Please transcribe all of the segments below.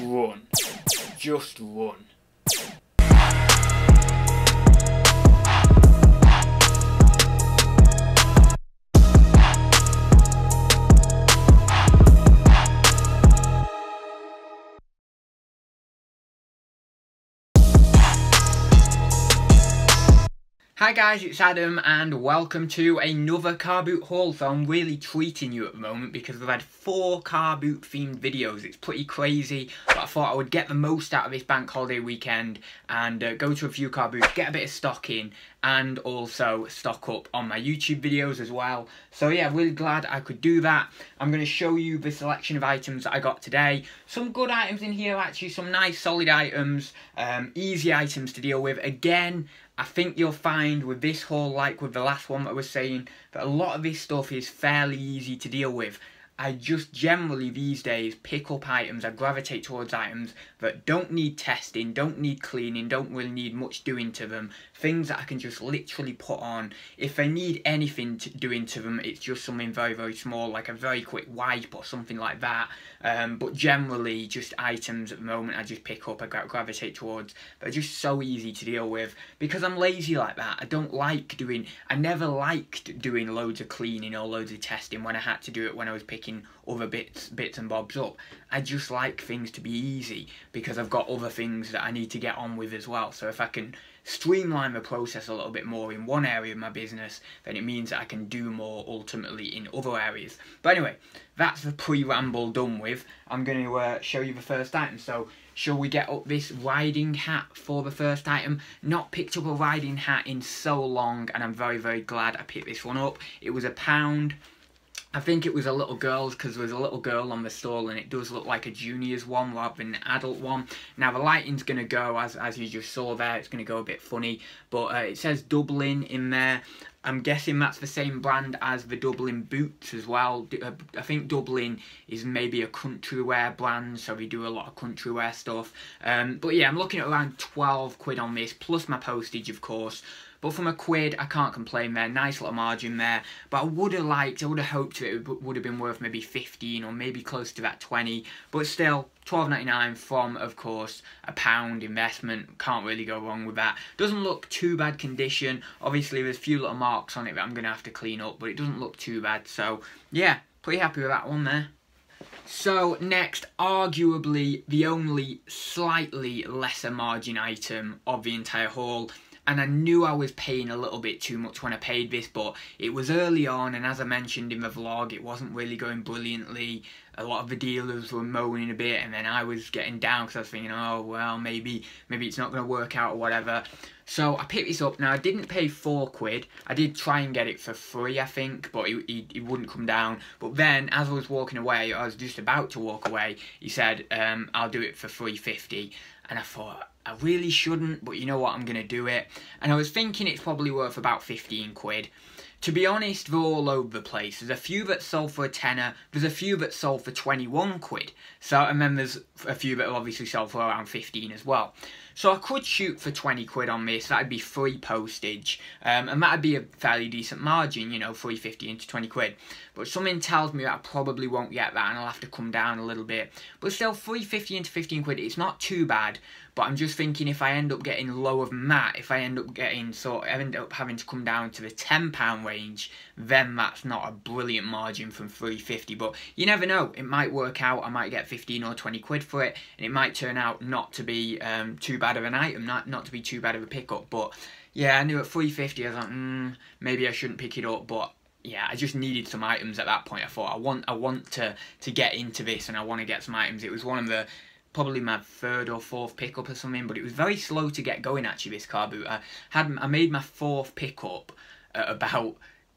run. Just run. Hi guys, it's Adam and welcome to another car boot haul. So I'm really treating you at the moment because we've had four car boot themed videos. It's pretty crazy, but I thought I would get the most out of this bank holiday weekend and uh, go to a few car boots, get a bit of stock in and also stock up on my YouTube videos as well. So yeah, really glad I could do that. I'm going to show you the selection of items that I got today. Some good items in here actually, some nice solid items, um, easy items to deal with. Again, I think you'll find with this whole, like with the last one that I was saying, that a lot of this stuff is fairly easy to deal with. I just generally these days pick up items, I gravitate towards items that don't need testing, don't need cleaning, don't really need much doing to them. Things that I can just literally put on. If I need anything to doing to them, it's just something very, very small, like a very quick wipe or something like that. Um, but generally, just items at the moment I just pick up, I gravitate towards. They're just so easy to deal with. Because I'm lazy like that, I don't like doing, I never liked doing loads of cleaning or loads of testing when I had to do it when I was picking picking other bits bits and bobs up. I just like things to be easy because I've got other things that I need to get on with as well. So if I can streamline the process a little bit more in one area of my business, then it means that I can do more ultimately in other areas. But anyway, that's the pre-ramble done with. I'm going to uh, show you the first item. So shall we get up this riding hat for the first item? Not picked up a riding hat in so long and I'm very, very glad I picked this one up. It was a pound. I think it was a little girl's because there's a little girl on the stall and it does look like a junior's one rather than an adult one. Now the lighting's going to go, as, as you just saw there, it's going to go a bit funny. But uh, it says Dublin in there. I'm guessing that's the same brand as the Dublin boots as well. Uh, I think Dublin is maybe a country wear brand, so we do a lot of country wear stuff. Um, but yeah, I'm looking at around 12 quid on this, plus my postage, of course. But from a quid, I can't complain there. Nice little margin there. But I would have liked, I would have hoped it would have been worth maybe 15 or maybe close to that 20. But still, 12.99 from, of course, a pound investment. Can't really go wrong with that. Doesn't look too bad condition. Obviously, there's a few little marks on it that I'm going to have to clean up, but it doesn't look too bad. So, yeah, pretty happy with that one there. So next, arguably the only slightly lesser margin item of the entire haul and I knew I was paying a little bit too much when I paid this but it was early on and as I mentioned in the vlog it wasn't really going brilliantly. A lot of the dealers were moaning a bit and then I was getting down because I was thinking oh well maybe maybe it's not going to work out or whatever. So I picked this up. Now I didn't pay four quid. I did try and get it for free I think but it, wouldn't come down. But then as I was walking away I was just about to walk away he said um, I'll do it for 350 and I thought I really shouldn't, but you know what, I'm going to do it. And I was thinking it's probably worth about 15 quid. To be honest, they're all over the place. There's a few that sold for a tenner, there's a few that sold for 21 quid. So, and then there's a few that obviously sold for around 15 as well. So I could shoot for 20 quid on this, that'd be free postage, um, and that'd be a fairly decent margin, you know, 350 into 20 quid. But something tells me that I probably won't get that and I'll have to come down a little bit. But still, 350 into 15 quid, it's not too bad, but I'm just thinking if I end up getting lower than that, if I end up getting so I end up having to come down to the £10 range, then that's not a brilliant margin from 350. But you never know, it might work out, I might get 15 or 20 quid for it, and it might turn out not to be um, too bad of an item, not, not to be too bad of a pickup. But yeah, I knew at 350 I was like, mm, maybe I shouldn't pick it up, but yeah, I just needed some items at that point. I thought I want I want to to get into this and I want to get some items. It was one of the probably my third or fourth pickup or something, but it was very slow to get going actually this car boot. I had I made my fourth pickup about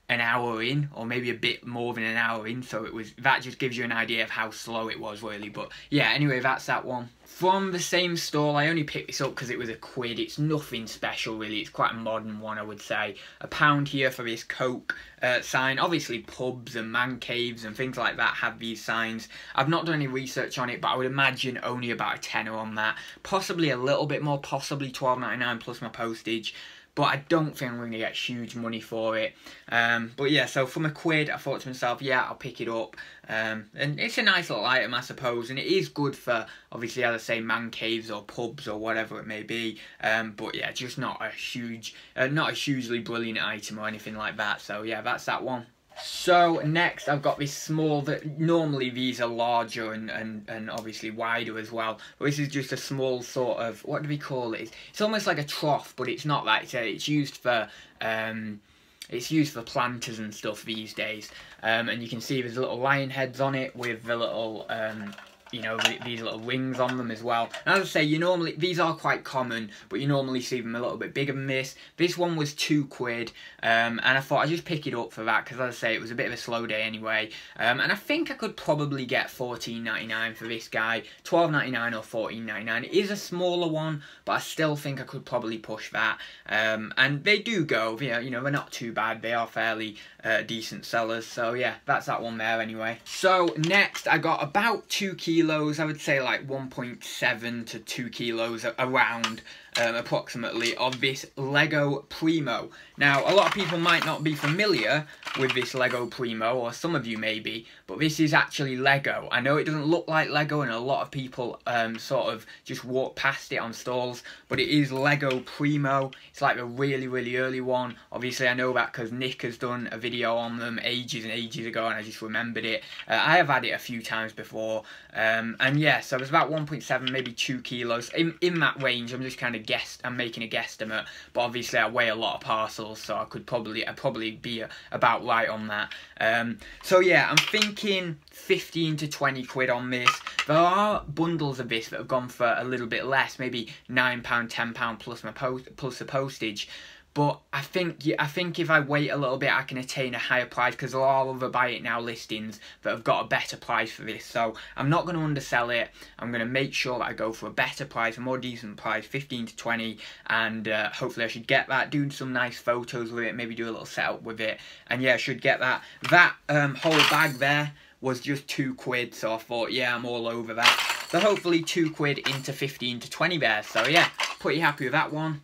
an hour in or maybe a bit more than an hour in so it was that just gives you an idea of how slow it was really. But yeah anyway that's that one. From the same stall I only picked this up because it was a quid. It's nothing special really. It's quite a modern one I would say. A pound here for this coke uh, sign. Obviously pubs and man caves and things like that have these signs. I've not done any research on it but I would imagine only about a tenner on that. Possibly a little bit more possibly 12.99 plus my postage but I don't think I'm going to get huge money for it. Um, but yeah, so from a quid, I thought to myself, yeah, I'll pick it up. Um, and it's a nice little item, I suppose, and it is good for, obviously, as I say, man caves or pubs or whatever it may be. Um, but yeah, just not a huge, uh, not a hugely brilliant item or anything like that. So yeah, that's that one. So next I've got this small, that normally these are larger and, and, and obviously wider as well. But this is just a small sort of, what do we call it? It's almost like a trough, but it's not that. It's, it's used for, um, it's used for planters and stuff these days. Um, and you can see there's little lion heads on it with the little um, you know, these little wings on them as well. And as I say, you normally, these are quite common, but you normally see them a little bit bigger than this. This one was two quid, um, and I thought I'd just pick it up for that, because as I say, it was a bit of a slow day anyway. Um, and I think I could probably get fourteen ninety nine for this guy, twelve ninety nine or fourteen ninety nine. It is a smaller one, but I still think I could probably push that. Um, and they do go, you know, you know, they're not too bad. They are fairly uh, decent sellers. So yeah, that's that one there anyway. So next, I got about two kilos. I would say like 1.7 to 2 kilos around um, approximately of this Lego Primo. Now, a lot of people might not be familiar with this Lego Primo, or some of you may be, but this is actually Lego. I know it doesn't look like Lego, and a lot of people um, sort of just walk past it on stalls, but it is Lego Primo. It's like a really, really early one. Obviously, I know that because Nick has done a video on them ages and ages ago, and I just remembered it. Uh, I have had it a few times before, um, and yeah, so it's about 1.7, maybe 2 kilos. In, in that range, I'm just kind of guess I'm making a guesstimate, but obviously I weigh a lot of parcels, so I could probably I'd probably be about right on that. Um, so yeah, I'm thinking 15 to 20 quid on this. There are bundles of this that have gone for a little bit less, maybe nine pound, ten pound plus my post plus the postage. But I think I think if I wait a little bit, I can attain a higher price because there are other buy it now listings that have got a better price for this. So I'm not going to undersell it. I'm going to make sure that I go for a better price, a more decent price, 15 to 20, and uh, hopefully I should get that. Doing some nice photos with it, maybe do a little setup with it, and yeah, I should get that. That um, whole bag there was just two quid, so I thought, yeah, I'm all over that. So hopefully two quid into 15 to 20 there. So yeah, pretty happy with that one.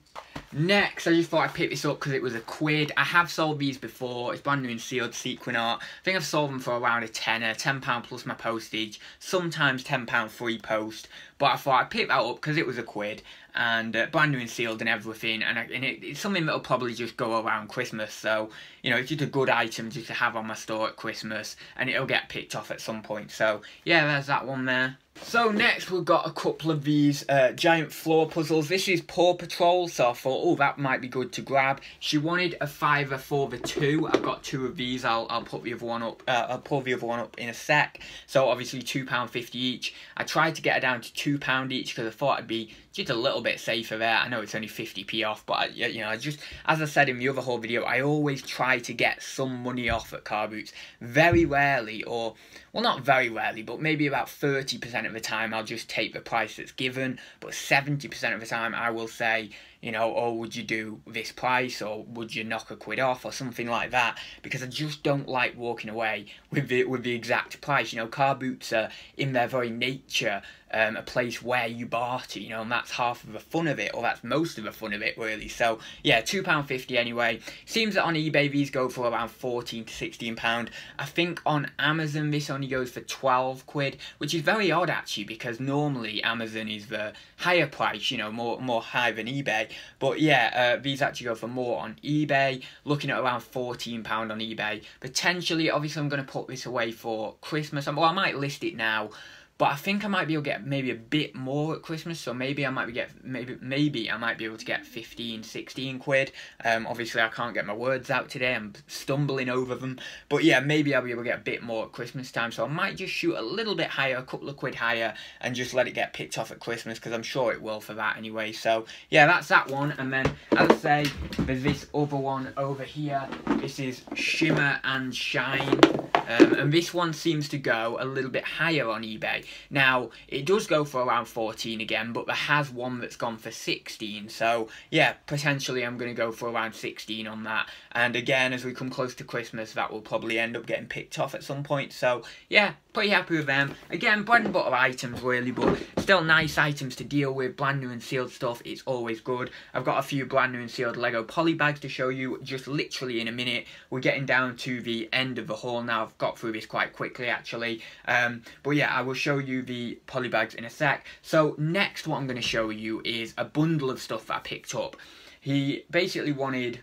Next, I just thought I'd pick this up because it was a quid. I have sold these before. It's brand new and sealed sequin art. I think I've sold them for around a tenner, £10 plus my postage, sometimes £10 free post. But I thought I'd pick that up because it was a quid and uh, brand new and sealed and everything. And, I, and it, it's something that'll probably just go around Christmas. So, you know, it's just a good item just to have on my store at Christmas and it'll get picked off at some point. So, yeah, there's that one there. So next we've got a couple of these uh, giant floor puzzles. This is Paw Patrol, so I thought, oh, that might be good to grab. She wanted a fiver for the two. I've got two of these. I'll I'll put the other one up. Uh, I'll pull the other one up in a sec. So obviously two pound fifty each. I tried to get her down to two pound each because I thought it'd be just a little bit safer there. I know it's only 50p off, but I, you know, I just as I said in the other whole video, I always try to get some money off at car boots. Very rarely, or well, not very rarely, but maybe about 30% of the time, I'll just take the price that's given. But 70% of the time, I will say, you know, oh, would you do this price or would you knock a quid off or something like that? Because I just don't like walking away with the, with the exact price. You know, car boots are in their very nature um, a place where you barter, you know, and that's half of the fun of it, or that's most of the fun of it, really. So, yeah, £2.50 anyway. Seems that on eBay these go for around 14 to £16. I think on Amazon this only goes for 12 quid, which is very odd actually, because normally Amazon is the higher price, you know, more, more high than eBay. But yeah, uh, these actually go for more on eBay, looking at around £14 on eBay. Potentially, obviously, I'm going to put this away for Christmas. Well, I might list it now. But I think I might be able to get maybe a bit more at Christmas, so maybe I might be get maybe maybe I might be able to get 15, 16 quid. Um, obviously I can't get my words out today. I'm stumbling over them, but yeah, maybe I'll be able to get a bit more at Christmas time. So I might just shoot a little bit higher, a couple of quid higher, and just let it get picked off at Christmas because I'm sure it will for that anyway. So yeah, that's that one. And then as I say, there's this other one over here. This is Shimmer and Shine. Um, and this one seems to go a little bit higher on eBay. Now, it does go for around 14 again, but there has one that's gone for 16. So, yeah, potentially I'm going to go for around 16 on that. And again, as we come close to Christmas, that will probably end up getting picked off at some point. So, yeah, pretty happy with them. Again, bread and butter items, really, but still nice items to deal with. Brand new and sealed stuff, it's always good. I've got a few brand new and sealed Lego poly bags to show you just literally in a minute. We're getting down to the end of the haul now. I've got through this quite quickly, actually. Um, but yeah, I will show you the poly bags in a sec. So next, what I'm going to show you is a bundle of stuff that I picked up. He basically wanted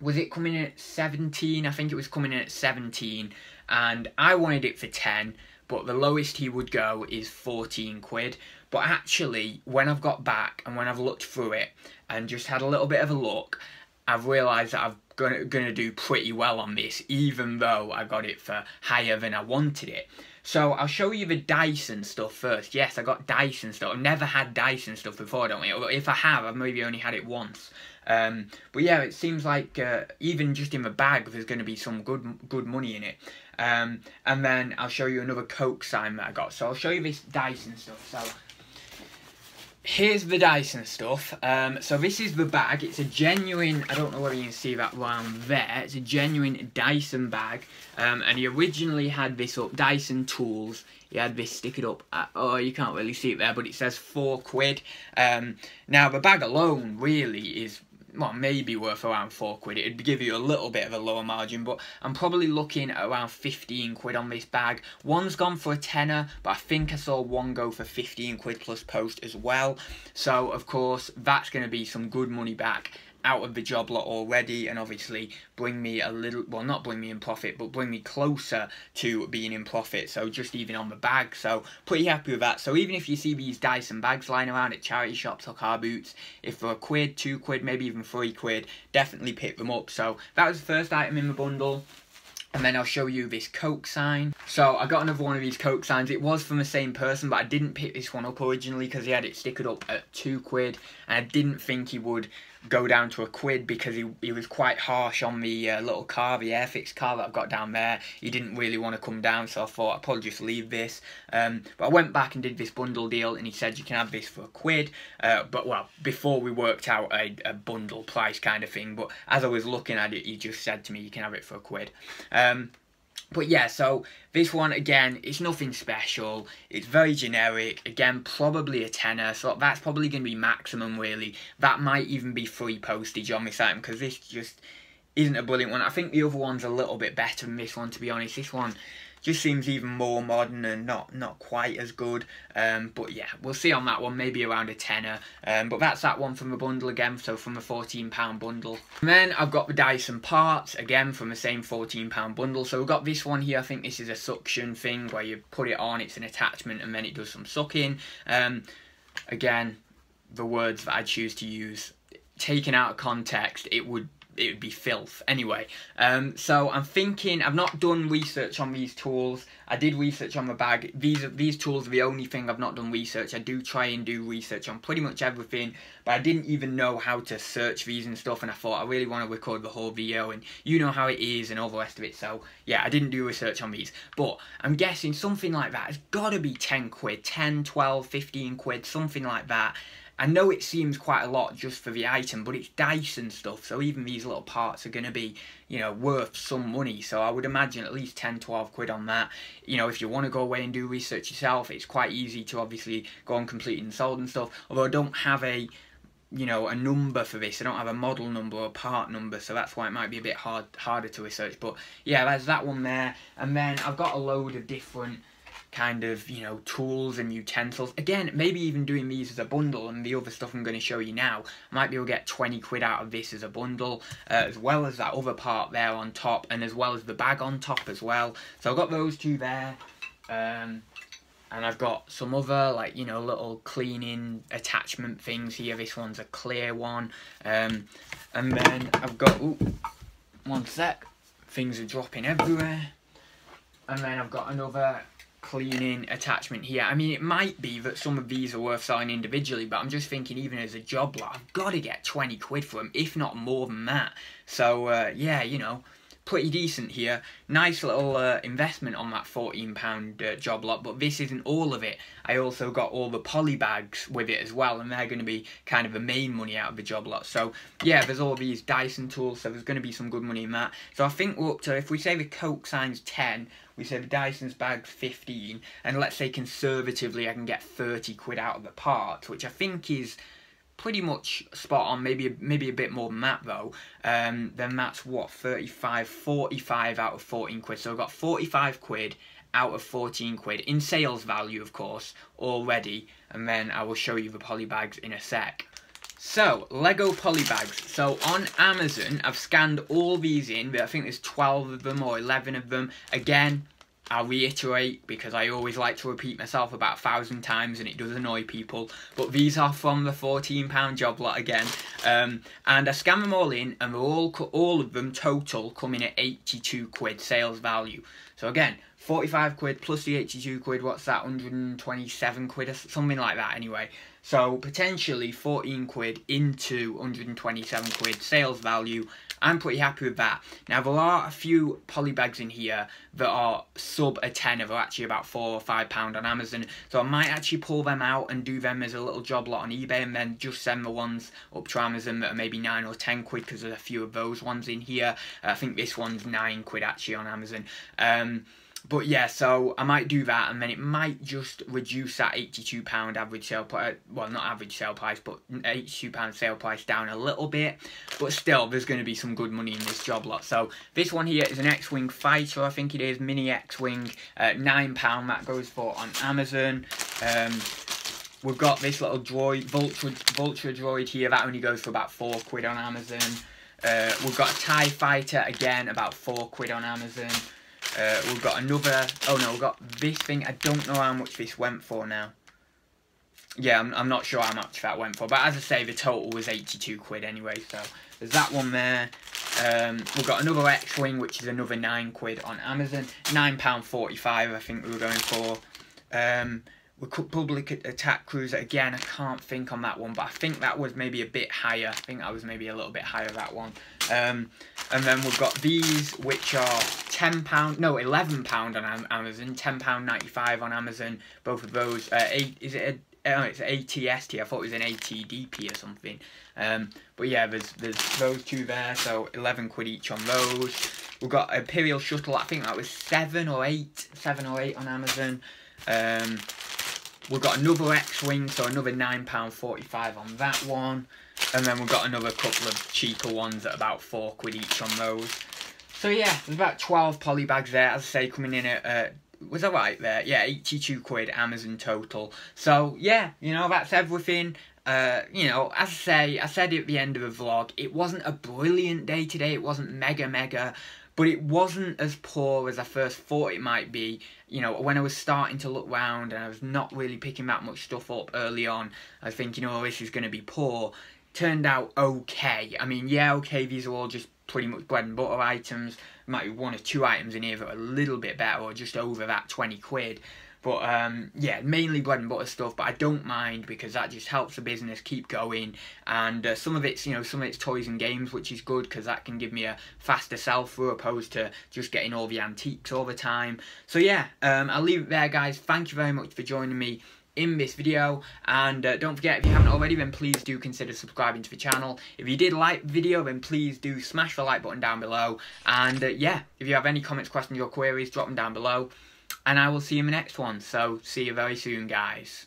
was it coming in at 17? I think it was coming in at 17 and I wanted it for 10 but the lowest he would go is 14 quid but actually when I've got back and when I've looked through it and just had a little bit of a look I've realised that I'm gonna, gonna do pretty well on this even though I got it for higher than I wanted it so I'll show you the Dyson stuff first. Yes, I got Dyson stuff. I've never had Dyson stuff before, don't we? If I have, I've maybe only had it once. Um, but yeah, it seems like uh, even just in the bag, there's going to be some good good money in it. Um, and then I'll show you another Coke sign that I got. So I'll show you this Dyson stuff. So here's the Dyson stuff. Um, so this is the bag. It's a genuine, I don't know whether you can see that around there. It's a genuine Dyson bag. Um, and he originally had this up, Dyson Tools. He had this stickered up, at, oh you can't really see it there, but it says four quid. Um, now the bag alone really is well, maybe worth around 4 quid. It'd give you a little bit of a lower margin, but I'm probably looking at around 15 quid on this bag. One's gone for a tenner, but I think I saw one go for 15 quid plus post as well. So, of course, that's going to be some good money back out of the job lot already and obviously bring me a little well not bring me in profit but bring me closer to being in profit so just even on the bag so pretty happy with that so even if you see these Dyson bags lying around at charity shops or car boots if for a quid two quid maybe even three quid definitely pick them up so that was the first item in the bundle and then I'll show you this Coke sign. So I got another one of these Coke signs. It was from the same person, but I didn't pick this one up originally because he had it stickered up at two quid. And I didn't think he would go down to a quid because he, he was quite harsh on the uh, little car, the Airfix car that I've got down there. He didn't really want to come down, so I thought I'd probably just leave this. Um, but I went back and did this bundle deal, and he said you can have this for a quid. Uh, but, well, before we worked out a, a, bundle price kind of thing, but as I was looking at it, he just said to me you can have it for a quid. Um, but yeah, so this one, again, it's nothing special. It's very generic. Again, probably a tenner. So that's probably going to be maximum, really. That might even be free postage on this item because this just isn't a brilliant one. I think the other one's a little bit better than this one, to be honest. This one just seems even more modern and not not quite as good. Um, but yeah, we'll see on that one, maybe around a tenner. Um, but that's that one from the bundle again, so from the £14 bundle. And then I've got the Dyson parts, again from the same £14 bundle. So we've got this one here, I think this is a suction thing where you put it on, it's an attachment and then it does some sucking. Um, again, the words that I choose to use, taken out of context, it would it would be filth. Anyway, um, so I'm thinking, I've not done research on these tools. I did research on the bag. These these tools are the only thing I've not done research. I do try and do research on pretty much everything, but I didn't even know how to search these and stuff, and I thought I really want to record the whole video, and you know how it is and all the rest of it, so yeah, I didn't do research on these. But I'm guessing something like that has got to be 10 quid, 10, 12, 15 quid, something like that. I know it seems quite a lot just for the item, but it's Dyson stuff, so even these little parts are going to be, you know, worth some money. So I would imagine at least 10, 12 quid on that. You know, if you want to go away and do research yourself, it's quite easy to obviously go and complete and sold and stuff. Although I don't have a, you know, a number for this. I don't have a model number or part number, so that's why it might be a bit hard harder to research. But yeah, there's that one there. And then I've got a load of different kind of, you know, tools and utensils. Again, maybe even doing these as a bundle and the other stuff I'm going to show you now. I might be able to get 20 quid out of this as a bundle, uh, as well as that other part there on top, and as well as the bag on top as well. So I've got those two there. Um, and I've got some other, like, you know, little cleaning attachment things here. This one's a clear one. Um, and then I've got, ooh, one sec. Things are dropping everywhere. And then I've got another cleaning attachment here. I mean, it might be that some of these are worth selling individually, but I'm just thinking even as a job lot, I've got to get 20 quid for them, if not more than that. So, uh, yeah, you know, pretty decent here. Nice little uh, investment on that £14 uh, job lot, but this isn't all of it. I also got all the poly bags with it as well, and they're going to be kind of the main money out of the job lot. So, yeah, there's all these Dyson tools, so there's going to be some good money in that. So I think we're up to, if we say the Coke sign's 10, we say the Dyson's bag's 15, and let's say conservatively I can get 30 quid out of the parts, which I think is pretty much spot on maybe maybe a bit more than that though. Um, then that's what 35 45 out of 14 quid. So i've got 45 quid out of 14 quid in sales value of course already. And then i will show you the poly bags in a sec. So, Lego poly bags. So, on Amazon, I've scanned all these in, but I think there's 12 of them or 11 of them. Again, I'll reiterate because I always like to repeat myself about a thousand times and it does annoy people. But these are from the £14 job lot again. Um, and I scanned them all in and they're all, all of them total coming at 82 quid sales value. So again, 45 quid plus the 82 quid, what's that, 127 quid or something like that anyway. So potentially 14 quid into 127 quid sales value I'm pretty happy with that. Now, there are a few poly bags in here that are sub a tenner. They're actually about four or five pound on Amazon. So I might actually pull them out and do them as a little job lot on eBay and then just send the ones up to Amazon that are maybe nine or ten quid because there's a few of those ones in here. I think this one's nine quid actually on Amazon. Um, but yeah, so I might do that, and then it might just reduce that £82 average sale price, well, not average sale price, but £82 sale price down a little bit. But still, there's going to be some good money in this job lot. So this one here is an X-Wing fighter, I think it is, mini X-Wing, uh, £9 that goes for on Amazon. Um, we've got this little droid, Vulture, Vulture droid here, that only goes for about 4 quid on Amazon. Uh, we've got a TIE fighter, again, about 4 quid on Amazon. Uh, we've got another, oh no, we've got this thing. I don't know how much this went for now. Yeah, I'm, I'm not sure how much that went for. But as I say, the total was 82 quid anyway. So there's that one there. Um, we've got another X-Wing, which is another 9 quid on Amazon. £9.45 I think we were going for. Um, Republic Attack Cruiser, again, I can't think on that one, but I think that was maybe a bit higher. I think I was maybe a little bit higher, that one. Um, and then we've got these, which are £10, no, £11 on Amazon, £10.95 on Amazon, both of those. Uh, eight, is it a, oh, it's ATST, I thought it was an ATDP or something. Um, but yeah, there's, there's those two there, so 11 quid each on those. We've got Imperial Shuttle, I think that was 7 or 8, 7 or 8 on Amazon. Um, We've got another X-Wing, so another £9.45 on that one. And then we've got another couple of cheaper ones at about 4 quid each on those. So yeah, there's about 12 poly bags there, as I say, coming in at... Uh, was that right there? Yeah, 82 quid Amazon total. So yeah, you know, that's everything. Uh, you know, as I say, I said at the end of the vlog, it wasn't a brilliant day today. It wasn't mega, mega but it wasn't as poor as I first thought it might be. You know, when I was starting to look round and I was not really picking that much stuff up early on, I was thinking, oh, this is going to be poor. Turned out okay. I mean, yeah, okay, these are all just pretty much bread and butter items. Might be one or two items in here that are a little bit better or just over that 20 quid. But um, yeah, mainly bread and butter stuff. But I don't mind because that just helps the business keep going. And uh, some of it's you know some of it's toys and games, which is good because that can give me a faster sell through opposed to just getting all the antiques all the time. So yeah, um, I'll leave it there, guys. Thank you very much for joining me in this video and uh, don't forget if you haven't already then please do consider subscribing to the channel if you did like the video then please do smash the like button down below and uh, yeah if you have any comments questions or queries drop them down below and I will see you in the next one. So, see you very soon, guys.